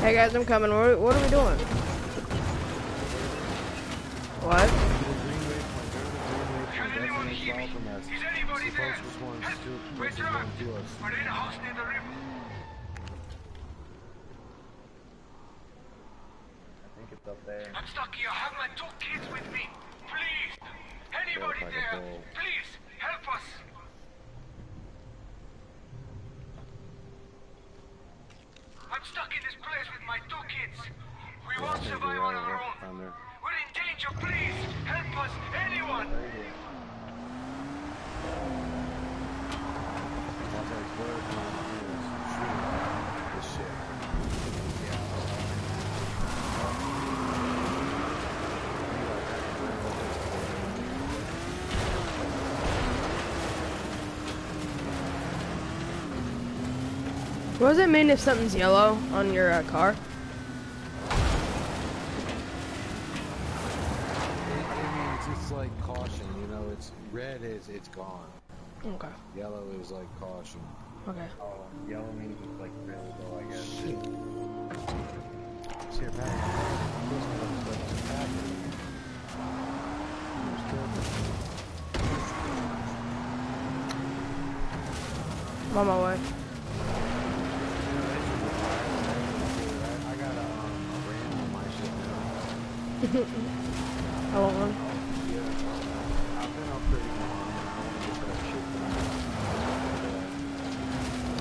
Hey guys, I'm coming. What, what are we doing? What? The green wave point, go to the green waypoint. That's the next ball from us. Is anybody there? closest one Help! to, We're closest one trapped. to us. We're in a house near the river. I think it's up there. I'm stuck here. I have my two kids with me. Please, anybody there? Please, help us. I'm stuck in this place with my two kids. We won't survive on our own. We're in danger. Please, help us. Anyone. Watch that explode coming behind us. Shoot. This shit. What does it mean if something's yellow on your uh, car? It, it means it's like caution, you know, it's red is it's gone. Okay. Yellow is like caution. Okay. Oh, yellow means it's like really low, I guess. Shit. See your pack. This one's like just packing. Just kidding. I'm on my way. I got a, um, a ram on my shit now. I want one. Yeah. I've been upgrading mine, and I want to get that shit done.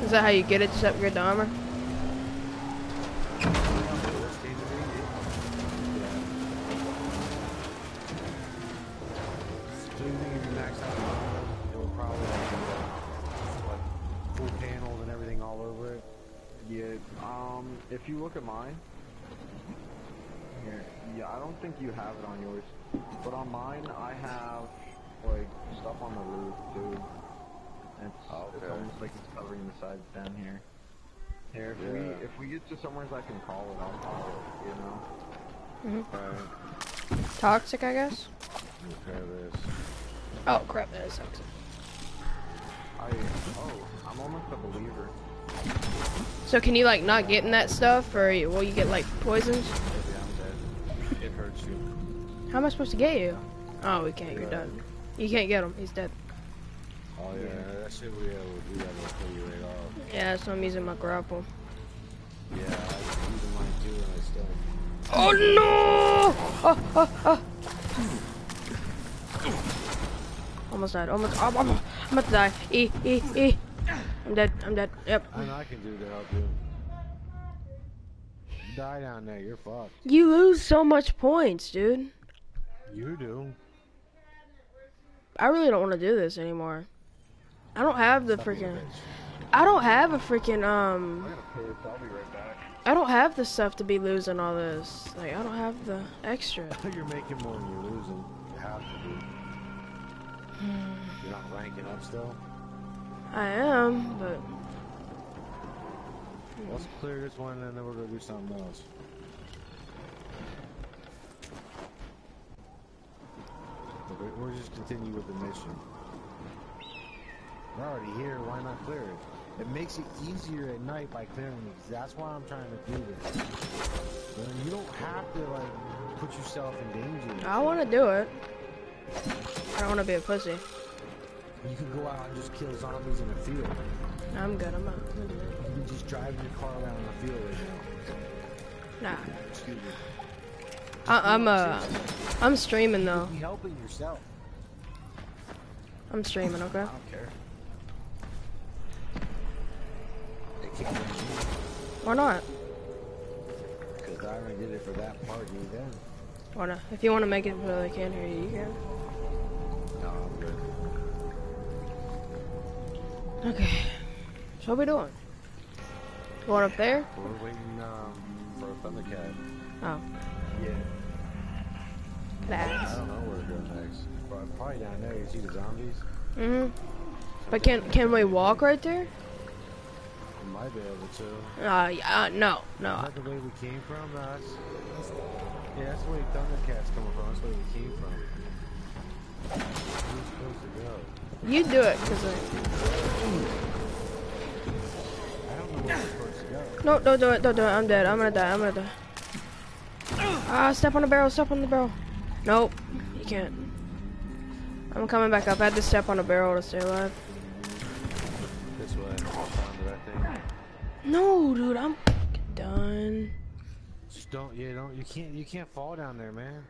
Is that how you get it? Just upgrade the armor? If you max out the armor, it will probably like, be, like full panels and everything all over it? Yeah, um, if you look at mine, I don't think you have it on yours, but on mine, I have, like, stuff on the roof, too. And It's, oh, it's Okay. almost like it's covering the sides down here. Here, if we, Yeah. if we get to somewhere I can call it, I'll call it, you know? Mm-hmm. Alright, Toxic, I guess? repair this. Oh crap, that is toxic. I, oh, I'm almost a believer. So can you like not get in that stuff, or will you get like poisons? Maybe I'm dead. It hurts you. How am I supposed to get you? Oh, we can't. You're done. You can't get him. He's dead. Oh yeah, that shit we to do that will kill you right off. Yeah, so I'm using my grapple. Yeah, I was using mine too and I still... Oh no! Oh, oh, oh. Almost died. Almost. I'm, I'm, I'm about to die. E, E, E. I'm dead. I'm dead. Yep. I know I can do to help you. You die down there, you're fucked. You lose so much points, dude. You do. I really don't want to do this anymore. I don't have the freaking. I don't have a freaking um. I'm gonna piss, I'll be right back. I don't have the stuff to be losing all this. Like I don't have the extra. You're making more than you're losing. You have to be. You're not ranking up still? I am, but Let's clear this one and then we're gonna do something else. We'll just continue with the mission. We're already here, why not clear it? It makes it easier at night by clearing it. That's why I'm trying to do this. You don't have to like put yourself in danger. I want to do it. I don't want to be a pussy. You can go out and just kill zombies in a field. I'm good. I'm not. I'm gonna do it. You can just drive your car around the field right now. Nah. Excuse me. I, I'm uh. I'm streaming though. Be helping yourself. I'm streaming. Okay. I don't care. They can't bring me Why not? because I already did it for that part. You then? Why not? If you want to make it so they can't hear you, you can. No, I'm good. Okay. So what we doing? Going up there? We're waiting um, for a Thundercat. Oh. Yeah. I don't know where to go next. Probably, probably down there. You see the zombies? Mm hmm But can can we walk right there? We might be able to. Uh, yeah, uh, no, Is no. that the way we came from? No, that's, that's, yeah, that's the way Thundercat's coming from. That's the way we came from. Where are supposed to go? You do it, cause like, I don't know No, don't do it, don't do it. I'm dead. I'm gonna die. I'm gonna die. Ah, step on the barrel, step on the barrel. Nope, you can't. I'm coming back up. I had to step on a barrel to stay alive. This way. Found it, I think. No, dude, I'm done. Just don't. Yeah, don't. You can't. You can't fall down there, man.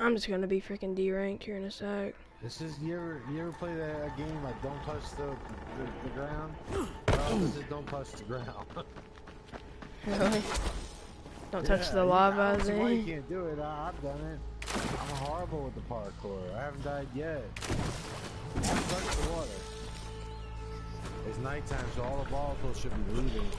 I'm just gonna be freaking D ranked here in a sec. This is. You ever. You ever play that a game like don't touch the the, the ground? Well, this oh, is don't touch the ground. Really? Don't touch Yeah, the you- lava, I don't why you can't do it. I, I've done it. I'm horrible with the parkour. I haven't died yet. I haven't touched the water. It's nighttime, so all the volatiles should be leaving.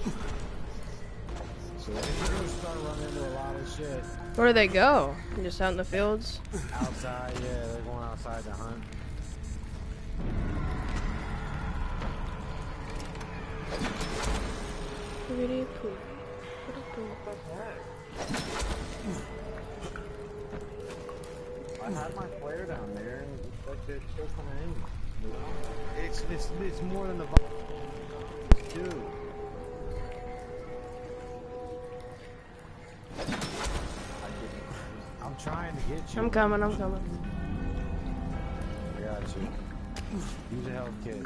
So you're gonna start running into a lot of shit Where do they go? Just out in the fields? outside, yeah, they're going outside to hunt. I had my flare down there, and it's like they're still coming in. It's it's it's more than the dude. Get you. I'm coming, I'm coming. I got you. Use a health kit.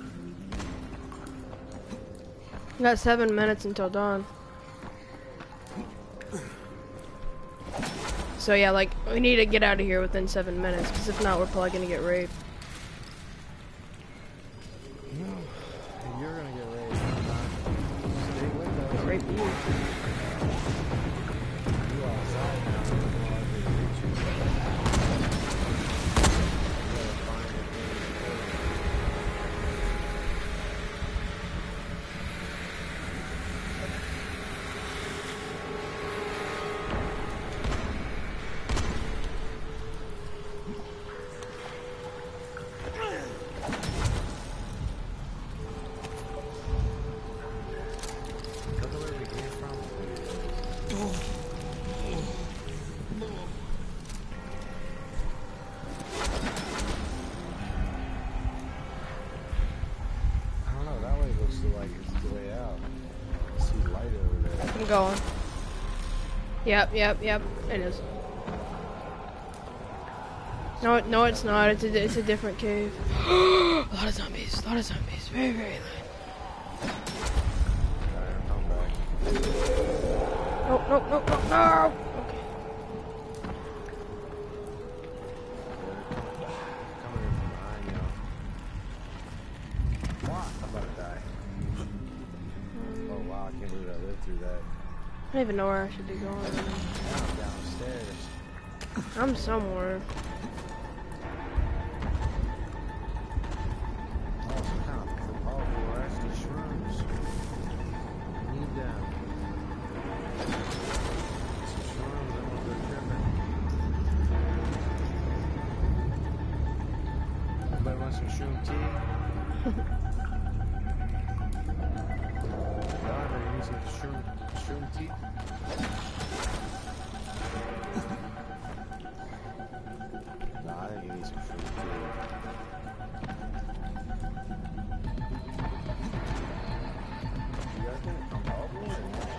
We got seven minutes until dawn. So yeah, like, we need to get out of here within seven minutes, because if not, we're probably gonna get raped. You're gonna get sometime. Stay with us. Rape you. You I'm going. Yep, yep, yep, it is. No, no, it's not. It's a, it's a different cave. a lot of zombies. A lot of zombies. Very, very loud. Alright, come back. Nope, nope, nope, nope, no. I don't even know where I should be going. I'm downstairs. I'm somewhere.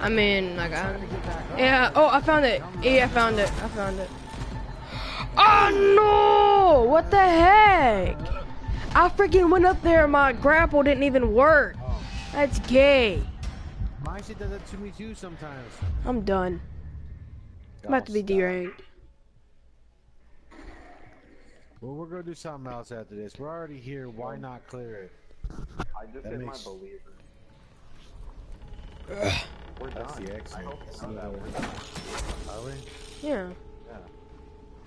I mean, like, I, Trying to get back yeah. Oh, I found it. Yeah, I found it. I found it. Oh no! What the heck? I freaking went up there and my grapple didn't even work. That's gay. my shit does that to me too sometimes. I'm done. I'm about to be D ranked. Well, we're gonna do something else after this. We're already here. Why not clear it? I just That hit makes- my believer. We're That's done. the I exit. hope you know that. We're done. Are we? Yeah.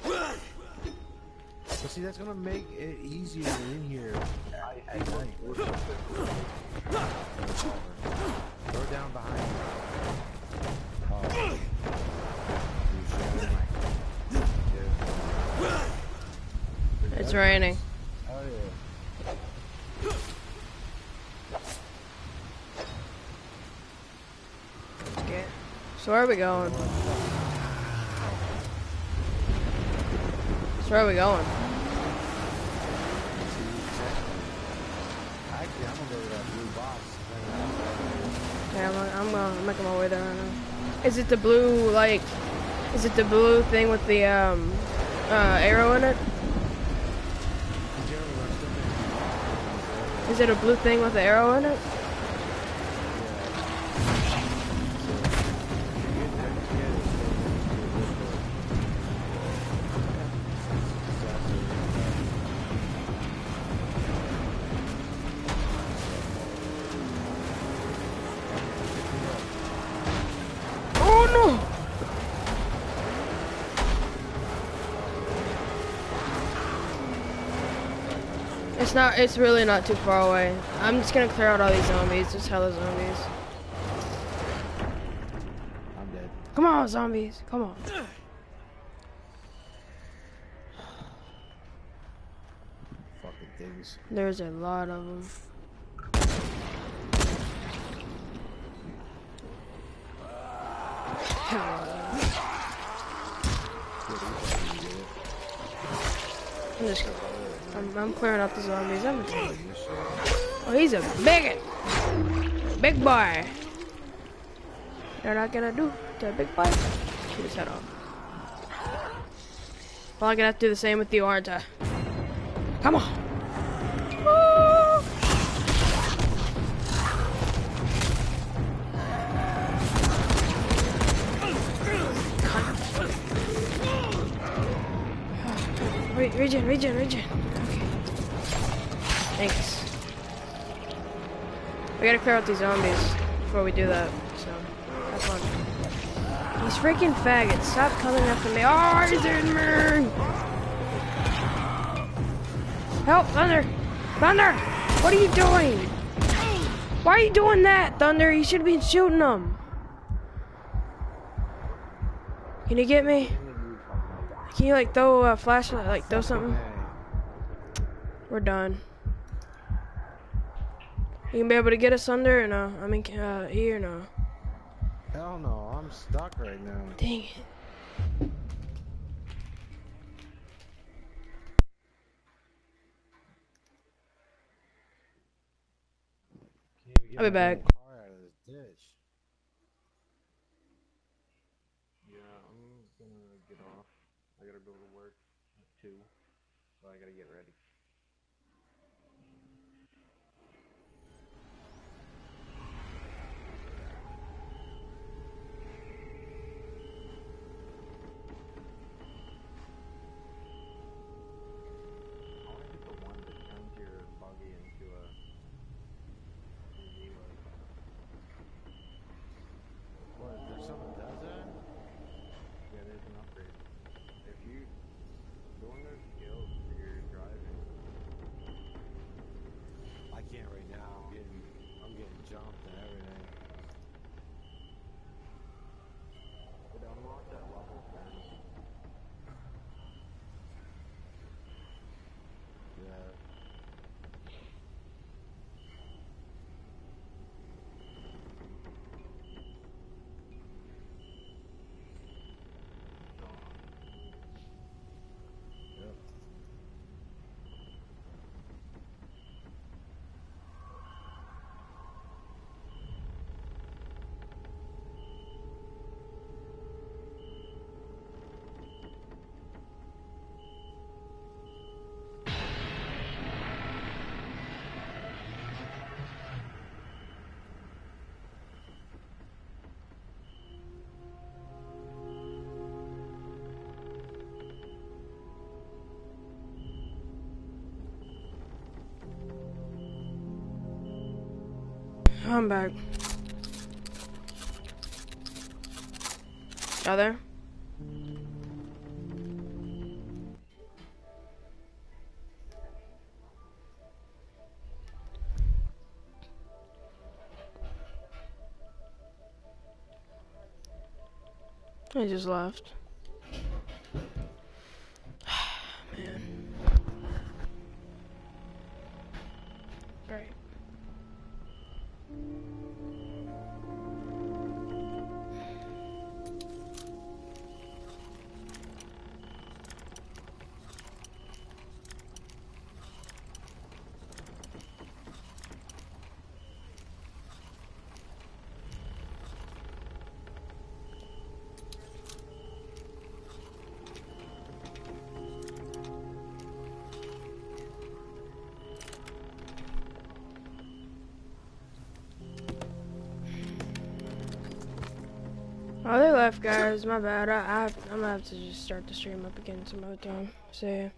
Yeah. But see, that's gonna make it easier in here. I, I at look, night. we're just- Go down behind you. Oh. It's raining. Oh yeah. Okay. So where are we going? So where are we going? Okay, I'm, I'm, uh, I'm my way there right now. Is it the blue, like, is it the blue thing with the, um, uh, arrow in it? Is it a blue thing with the arrow in it? It's not, it's really not too far away. I'm just gonna clear out all these zombies, just hella zombies. I'm dead. Come on, zombies, come on. Fucking things. There's a lot of them. I'm just, I'm, I'm clearing out the zombies. I'm oh, he's a bigot, big boy. They're not gonna do to a big boy. Shoot his head off. Well, I'm gonna have to do the same with you, aren't I? Come on. Re- Regen, regen, regen. Okay. Thanks. We gotta clear out these zombies before we do that, so have fun. These freaking faggots, stop coming after me. Oh, in me! Help, Thunder! Thunder! What are you doing? Why are you doing that, Thunder? You should be shooting them. Can you get me? Can you like throw a flashlight, like throw something? We're done. You can be able to get us under or no? I mean, uh, here or no? hell no, I'm stuck right now. Dang it. Can't even get I'll be back. Car out of this ditch. Yeah, I'm gonna get off. I gotta go to work at two, so I gotta get ready. I'm back. Y'all there? I just left. Left, guys. My bad. I, I, I'm gonna have to just start the stream up again some other time. See ya.